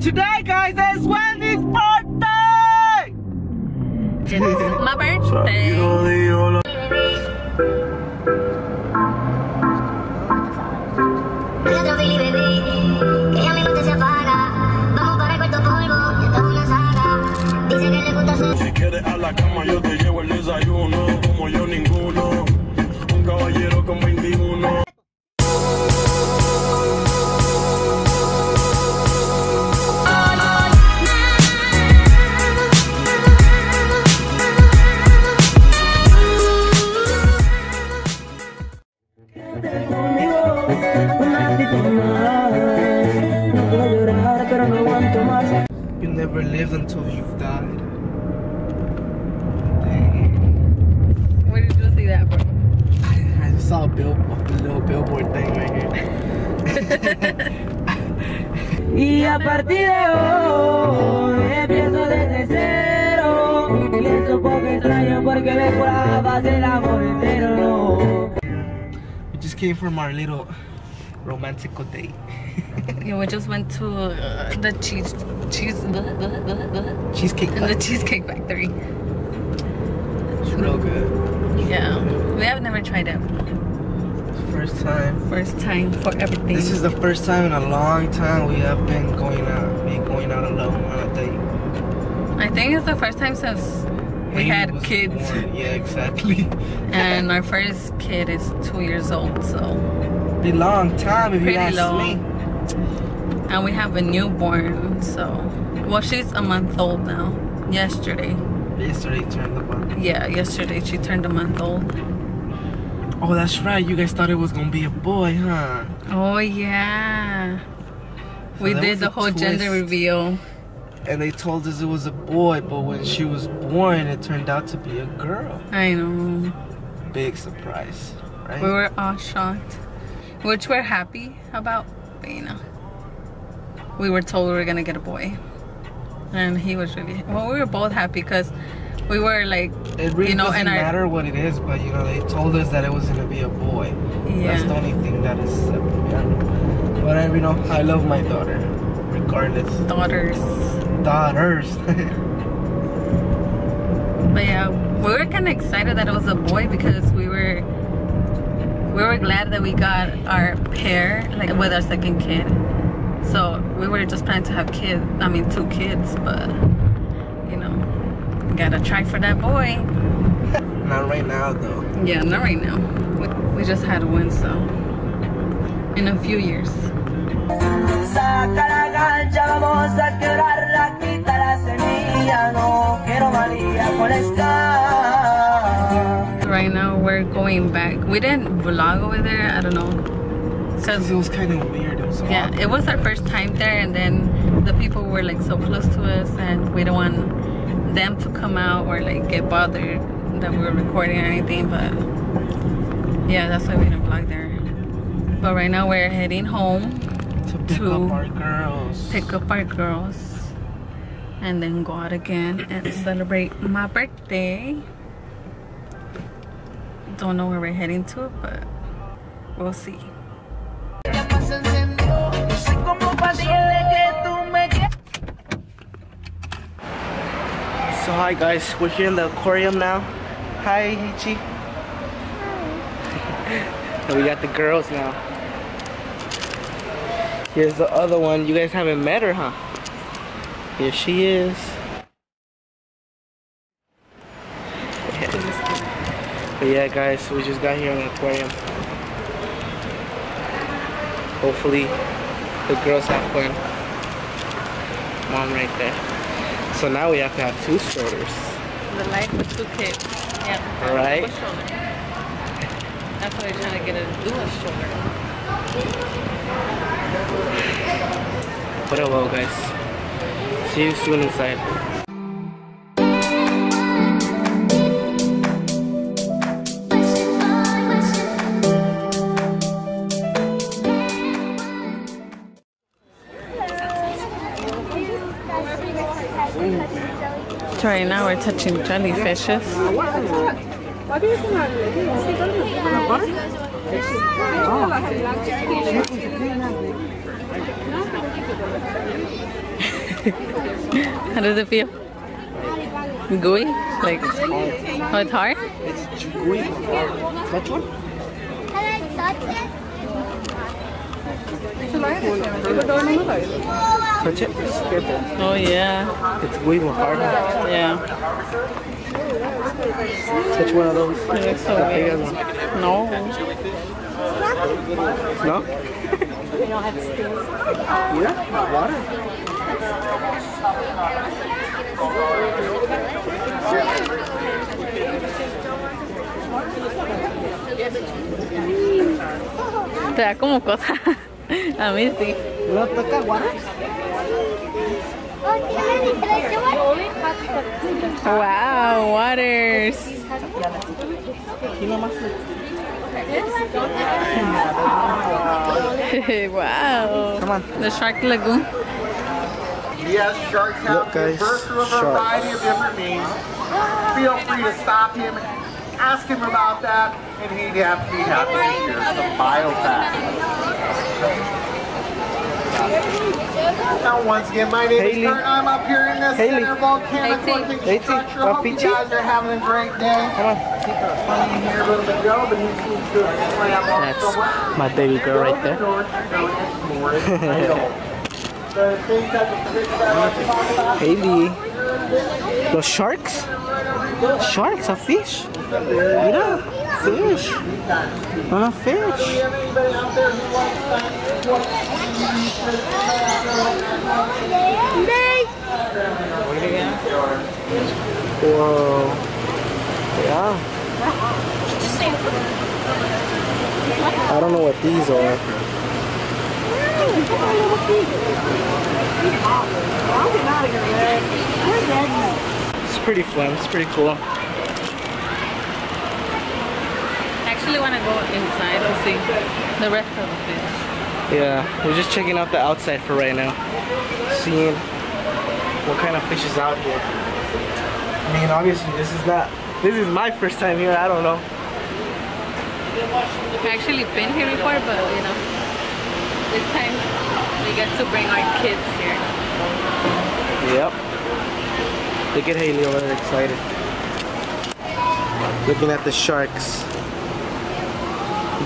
today, guys, is Wendy's birthday! It's my birthday. Dale otro Billy Baby, que ya mi mente se apaga. Vamos para el cuarto polvo, esto es una saga. Dice que le gusta hacer. Si quieres a la cama, yo te llevo el desayuno. Y a partir de hoy empiezo desde cero. Y es un poco extraño porque me jurabas el amor entero. We just came from our little romantic date. Yeah, we just went to uh, the cheese cheese Cheesecake in the cheesecake factory. It's real good. Yeah, we have never tried it. First time. First time for everything. This is the first time in a long time we have been going out, been going out alone on a date. I think it's the first time since we had kids, born. Yeah, exactly. and our first kid is two years old. So, Pretty long time if you Pretty ask long. me. and we have a newborn. So, well, she's a month old now. Yesterday, Yesterday turned a month. yeah, yesterday she turned a month old. Oh, that's right. You guys thought it was gonna be a boy, huh? Oh yeah, So we did the whole gender reveal. And they told us it was a boy, but when she was born, it turned out to be a girl. I know. Big surprise, right? We were all shocked, which we're happy about. But you know, we were told we were gonna get a boy, and he was really well. We were both happy because we were like, it really you know, doesn't our- matter what it is, but you know, they told us that it was gonna be a boy. Yeah. That's the only thing that is. Yeah. But I, you know, I love my daughter, regardless. daughters. Daughters. But yeah, we were kind of excited that it was a boy because we were we were glad that we got our pair like with our second kid. So we were just planning to have kids. I mean, two kids, but gotta try for that boy. Not right now, though. Yeah, not right now. We, we just had one, so in a few years. Saca la cancha, vamos a quebrarla, quita la semilla, no quiero María con ska. Right now we're going back. We didn't vlog over there. I don't know. Because it was kind of weird. It was Yeah, awkward. it was our first time there, and then the people were like so close to us, and we don't want them to come out or like get bothered that we were recording or anything. But yeah, that's why we didn't vlog there. But right now we're heading home, to pick to up our girls. pick up our girls, and then go out again and celebrate my birthday. Don't know where we're heading to, but we'll see. So hi guys, we're here in the aquarium now. Hi Ichi. and we got the girls now. Here's the other one. You guys haven't met her, huh? Here she is. But yeah guys, we just got here in the aquarium. Hopefully the girls have fun. Mom right there. So now we have to have two strollers. The life with two kids. Yeah. Right. That's why we're trying to get a dual stroller. But oh well guys. See you soon inside. So right now we're touching jellyfishes. How does it feel? Gooey? Like, oh, it's hard? It's gooey. Which one? Touch it. Careful. Oh, yeah. It's gooey but hard. Yeah. Touch one of those. It so The big weird. one. No. No? yeah, water. Te da como cosa. Ah, a mí sí. ¿No toca water? Wow, waters. Aquí wow. Come on. The Shark Lagoon. Yes, sharks have Look, guys, birth through a sharks. variety of different means. Feel free to stop him, ask him about that, and he'd have to be happy to share some biofacts. Now, once again, my name Haley. is Kurt. I'm up here in this Haley. center volcanic Haley. looking Haley. structure. Hope you guys are having a great day. Come on. Funny here a little bit ago, but he seems to have slammed on That's my baby girl right there. Haley. Los sharks? Sharks, a fish. Mira, fish. Una fish. Whoa. Yeah. I don't know what these are. It's pretty fun. It's pretty cool. I actually want to go inside to see the rest of the fish. Yeah, we're just checking out the outside for right now. Seeing what kind of fish is out here. I mean, obviously, this is not. This is my first time here. I don't know. I've actually been here before, but you know, this time we get to bring our kids here. Yep. Look at Haley over there excited. Looking at the sharks.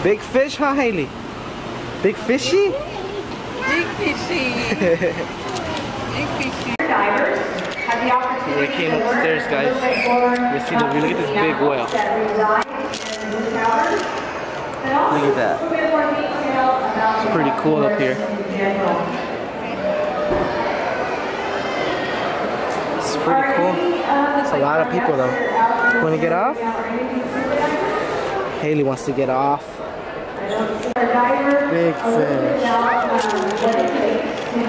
Big fish, huh, Haley? Big fishy? Big fishy. Big fishy. We came upstairs, guys. You see the view. Look at this big whale. Look at that. It's pretty cool up here. It's pretty cool. It's a lot of people though. Want to get off? Haley wants to get off. Big fish.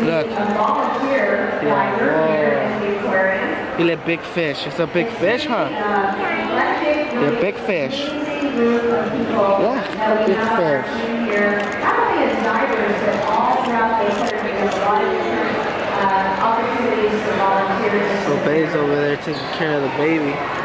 Look. Yeah. You let big fish. It's a big fish, huh? Yeah, big fish. Yeah, big fish. So Bay's over there taking care of the baby.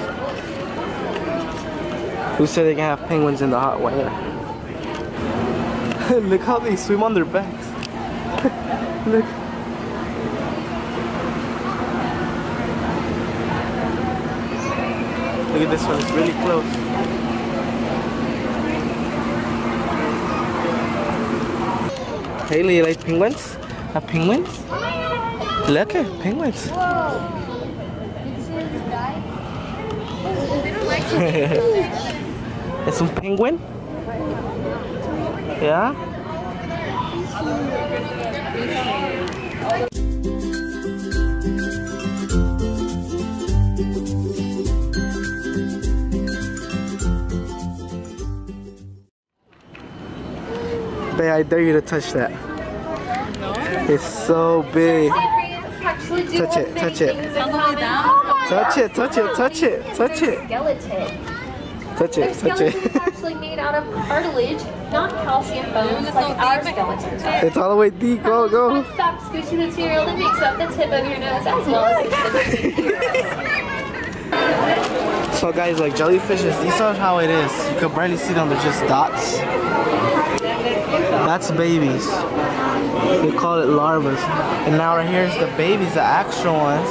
Who said they can have penguins in the hot weather? Look how they swim on their backs. Look. Look at this one, it's really close. Haley, you like penguins? Have penguins? Look at penguins. es un penguin? Yeah? Babe, I dare you to touch that. It's so big. Touch it, touch it. Touch it, touch it, touch it, touch it. Skeleton. Touch Their it, touch it. actually made out of cartilage, not calcium bones like our skeletons are. It's all the way deep. Go, go. Fun soft squishy material that makes up the tip of your nose as well as extended ears. So guys, like jellyfishes, these are how it is. You can barely see them, they're just dots. That's babies. They call it larvae. And now right here is the babies, the actual ones.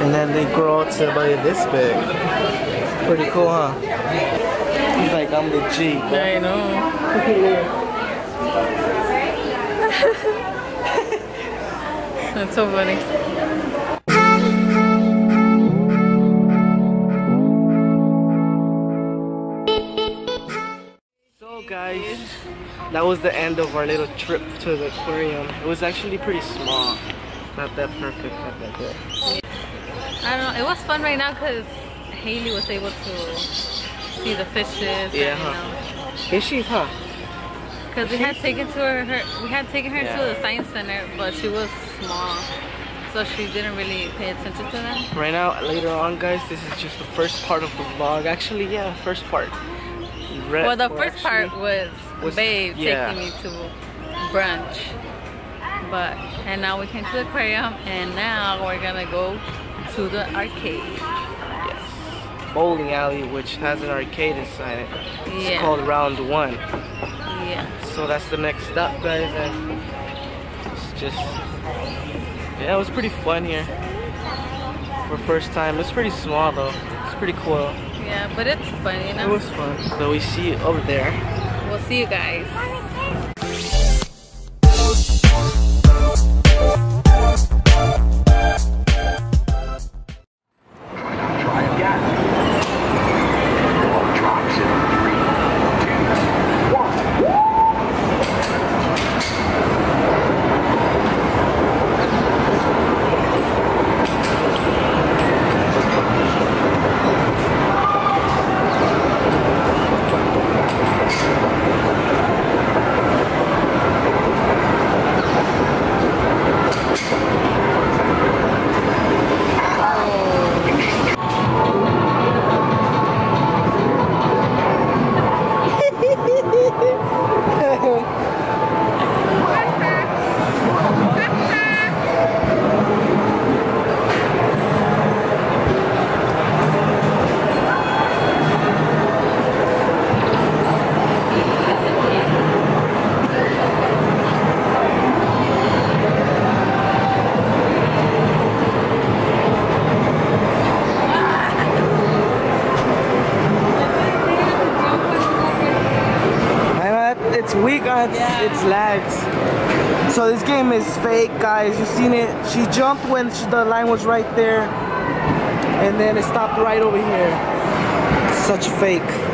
And then they grow up to about this big. Pretty cool, huh? Like, I'm the G. I know. That's so funny. So guys, that was the end of our little trip to the aquarium. It was actually pretty small. Not that perfect, not that good. I don't know. It was fun right now because Haley was able to see the fishes. Yeah, and, huh? you know, Fishies, huh? Because we had taken to her, her we had taken her Yeah. to the science center, but she was small, so she didn't really pay attention to them. Right now, later on, guys, this is just the first part of the vlog. Actually, yeah, first part. Re- well, the or first part was, was- Babe yeah. taking me to brunch, but and now we came to the aquarium, and now we're gonna go to the arcade. Bowling alley, which has an arcade inside it. It's Yeah. called Round One. Yeah. So that's the next stop, guys. And it's just, yeah, it was pretty fun here for first time. It's pretty small though. It's pretty cool. Yeah, but it's fun, you know. It was fun. So we see you over there. We'll see you guys. Fake, guys. You seen it? She jumped when she, the line was right there, and then it stopped right over here. Such fake.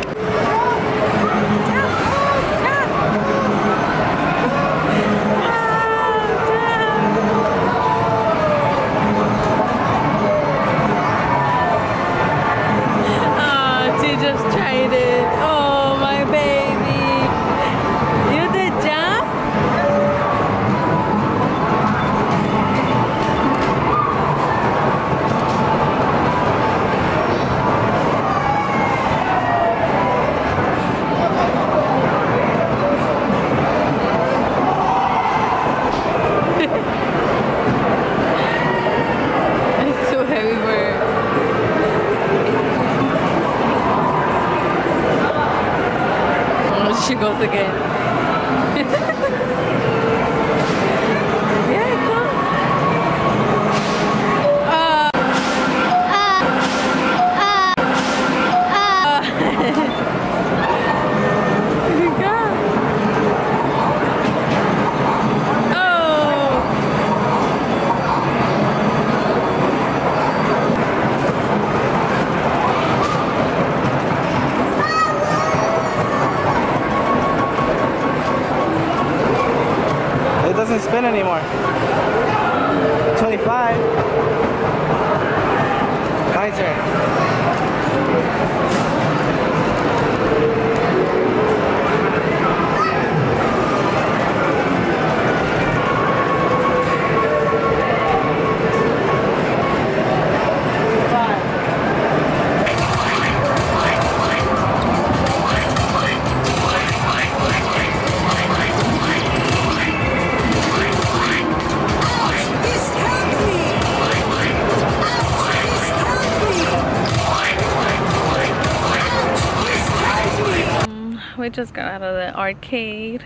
We just got out of the arcade.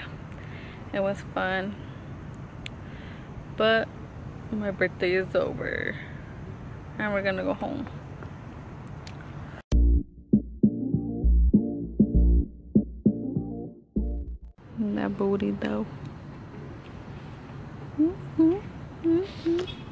It was fun. But my birthday is over. And we're gonna go home. That booty though. Mm -hmm. Mm -hmm.